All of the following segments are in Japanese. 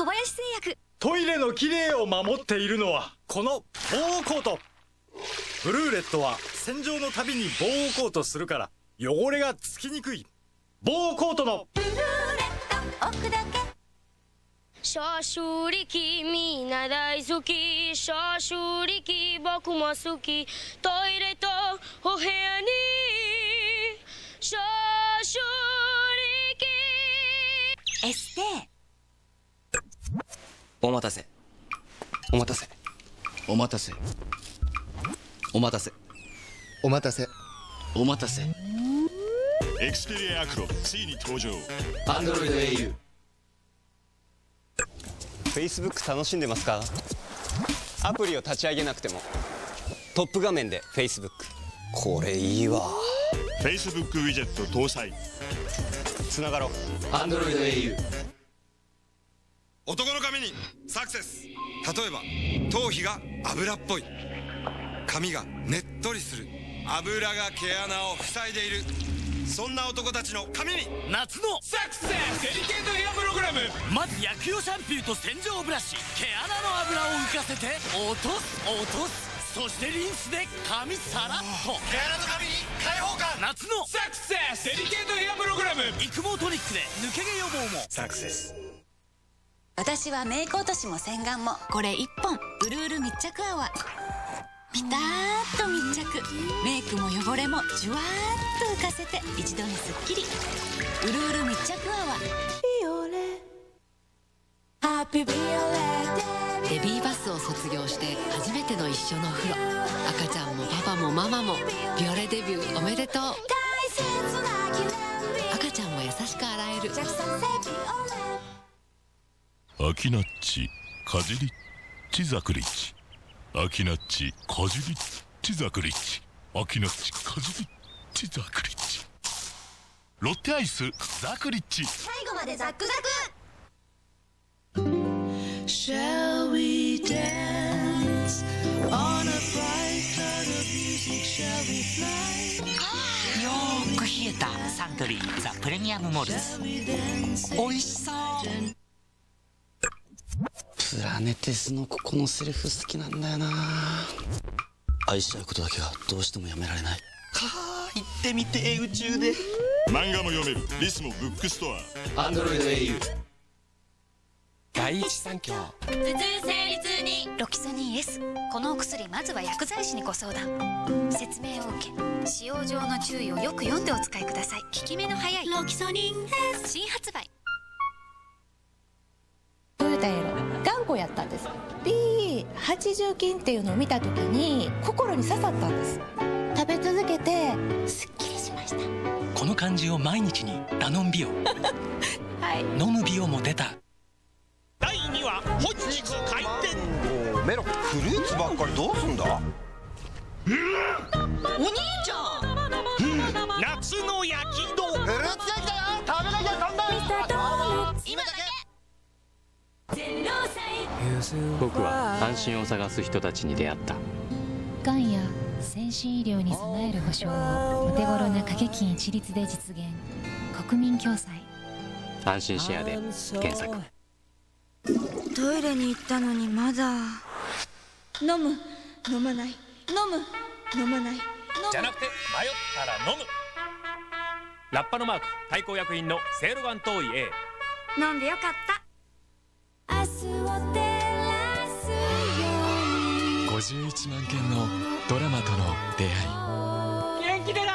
小林製薬。トイレの綺麗を守っているのはこの防護コート。ブルーレットは洗浄のたびに防護コートするから汚れがつきにくい。防護コートの。ブルーレット置くだけ。消臭力みんな大好き。消臭力僕も好き。トイレとお部屋に。消臭力。エステお待たせ。お待たせ。お待たせ。お待たせ。お待たせ。お待たせ。エクスペリアアクロついに登場。アンドロイド au Facebook 楽しんでますか？アプリを立ち上げなくても。トップ画面で Facebook これいいわ。Facebook ウィジェット搭載。つながろう。アンドロイド au 男の髪にサクセス。例えば頭皮が油っぽい。髪がねっとりする。油が毛穴を塞いでいる。そんな男たちの髪に。夏のサクセスデリケートヘアプログラム。まず薬用シャンプーと洗浄ブラシ。毛穴の油を浮かせて落とす落とす。そしてリンスで髪さらっと。毛穴の髪に開放感。夏のサクセスデリケートヘアプログラム。育毛トニックで抜け毛予防も。サクセス私はメイク落としも洗顔も。これ1本。うるうる密着泡。ピターッと密着。メイクも汚れもジュワーッと浮かせて一度にすっきり。うるうる密着泡。ビオレハッピービオレベビーバスを卒業して初めての一緒のお風呂。赤ちゃんもパパもママもビオレデビューおめでとう。赤ちゃんも優しく洗えるアキナッチカジリッチザクリッチ。アキナッチカジリッチザクリッチ。アキナッチカジリッチザクリッチ。ロッテアイスザクリッチ。最後までザックザク。Shall we dance on a bright cloud of music? Shall we fly? よーく冷えたサントリーザ・プレミアム・モルツおいしそうプラネテスのここのセリフ好きなんだよな。愛し合うことだけはどうしてもやめられない。かー行ってみて宇宙で。漫画も読める。リスモブックストア。アンドロイド au 第一三共。頭痛生理痛に。ロキソニン S このお薬まずは薬剤師にご相談。説明を受け使用上の注意をよく読んでお使いください。効き目の早い。ロキソニン S 新発売頑固やったんです。B80 菌っていうのを見た時に心に刺さったんです。食べ続けてすっきりしました。この漢字を毎日にダノンビオ。はい。飲むビオも出た。第2話本日開店。メロフルーツばっかりどうすんだ？お兄ちゃん。夏の焼き丼。フルー。ツ僕は安心を探す人たちに出会った。がんや先進医療に備える保障をお手頃な掛け金一律で実現。国民共済。安心シェアで検索。トイレに行ったのにまだ。飲む。飲まない。飲む。飲まない。じゃなくて迷ったら飲む。ラッパのマーク。対抗薬品のセールガントーイ A 飲んでよかった51万件のドラマとの出会い。元気でな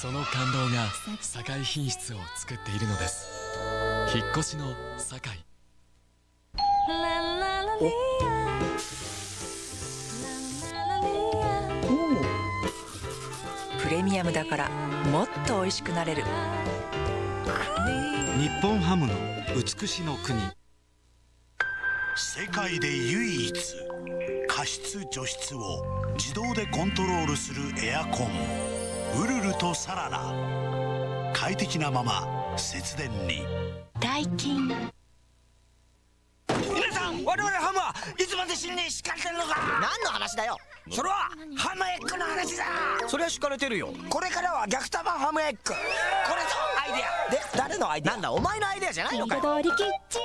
その感動が堺品質を作っているのです。引っ越しの堺プレミアムだからもっと美味しくなれる。日本ハムの美しの国。世界で唯一加湿除湿を自動でコントロールするエアコンウルルとサララ快適なまま節電に。大金皆さん我々ハムはいつまで新年敷かれてるのか。何の話だよ。それはハムエッグの話だ。それは敷かれてるよ。これからは逆玉ハムエッグこれぞアイデア。で誰のアイデア？なんだお前のアイデアじゃないのかよ。彩りキッチン